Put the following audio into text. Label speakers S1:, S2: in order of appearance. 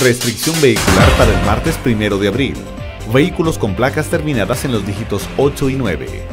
S1: Restricción vehicular para el martes primero de abril. Vehículos con placas terminadas en los dígitos 8 y 9.